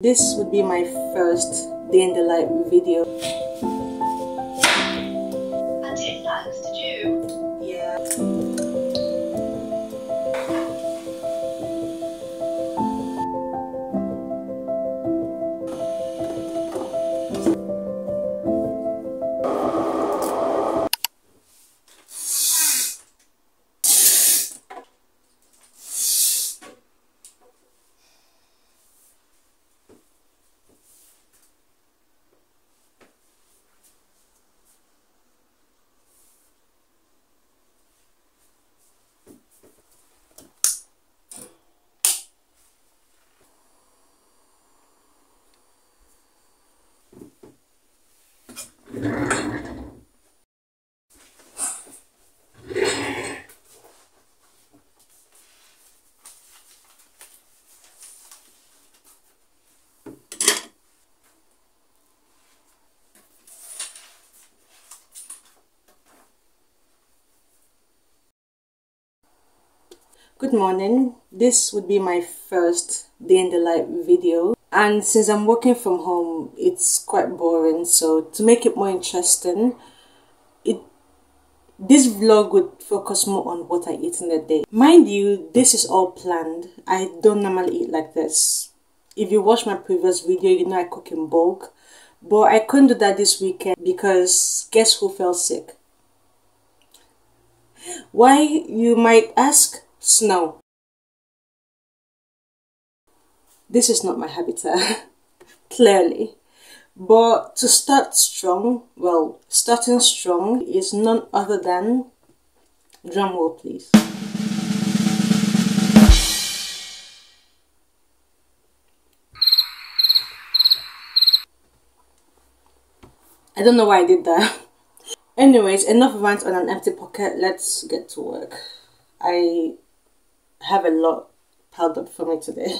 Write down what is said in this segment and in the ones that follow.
This would be my first day in the life video. Good morning. This would be my first day in the life video. And since I'm working from home, it's quite boring. So to make it more interesting, it this vlog would focus more on what I eat in a day. Mind you, this is all planned. I don't normally eat like this. If you watch my previous video, you know I cook in bulk. But I couldn't do that this weekend because guess who fell sick? Why, you might ask? Snow. This is not my habitat, clearly. But to start strong, well, starting strong is none other than, drum roll, please. I don't know why I did that. Anyways, enough rant on an empty pocket. Let's get to work. I have a lot piled up for me today.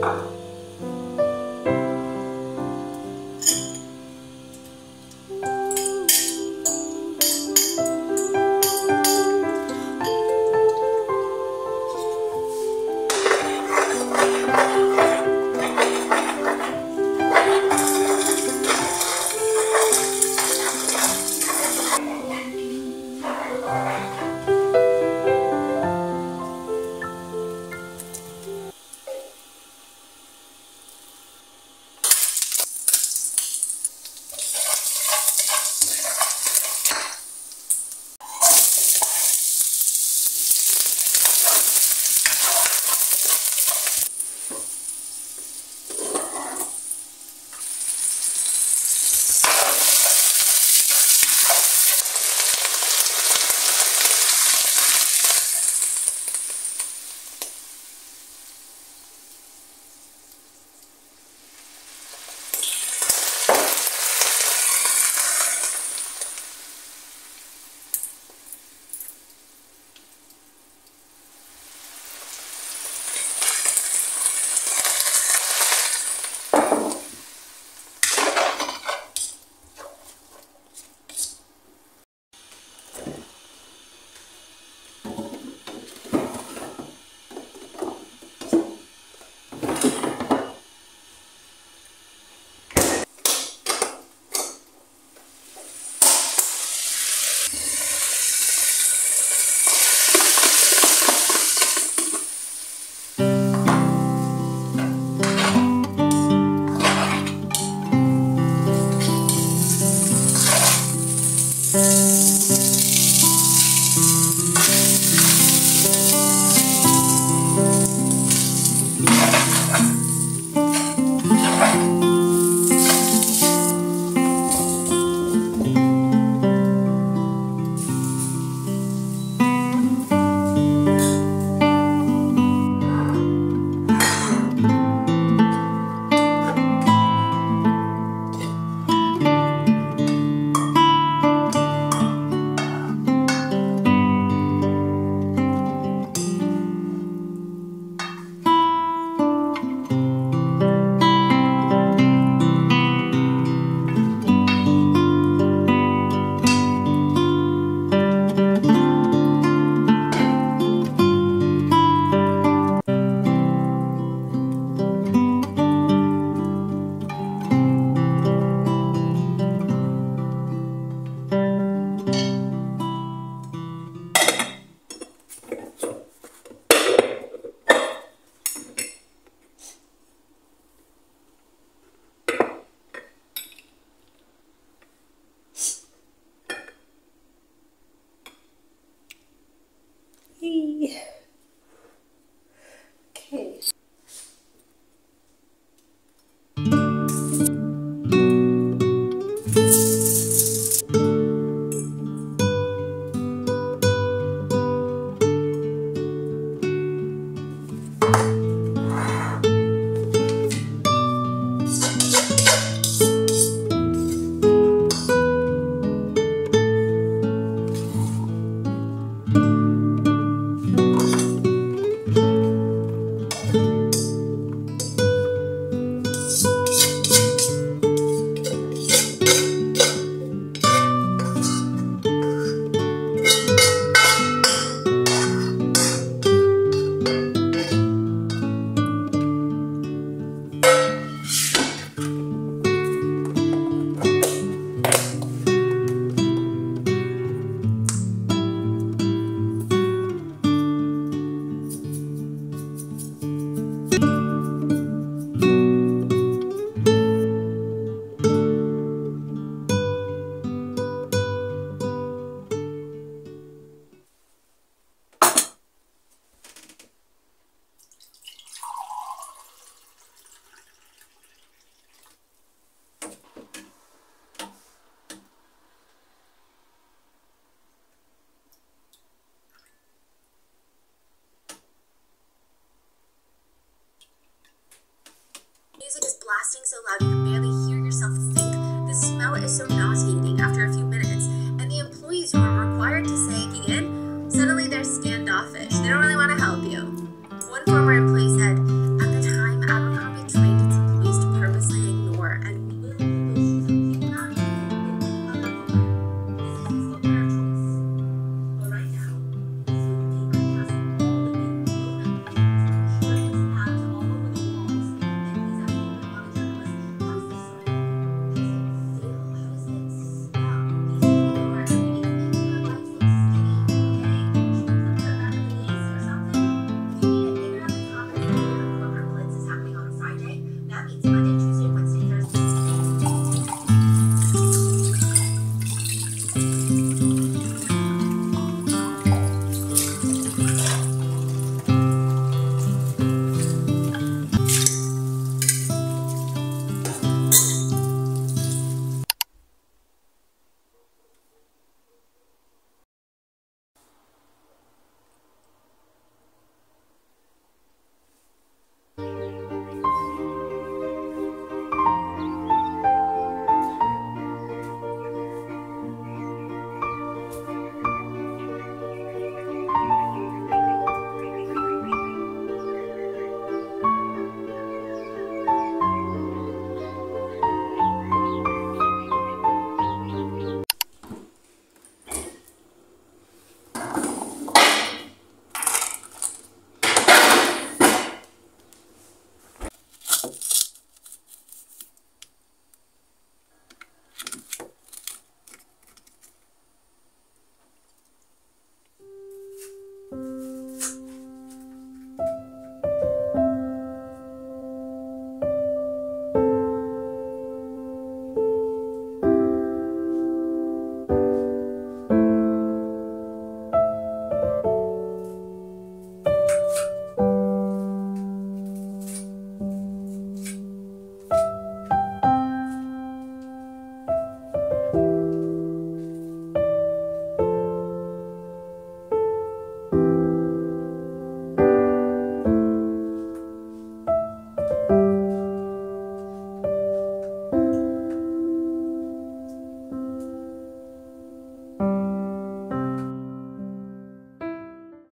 Ah. blasting so loud you can barely hear yourself think. The smell is so nauseating after a few minutes.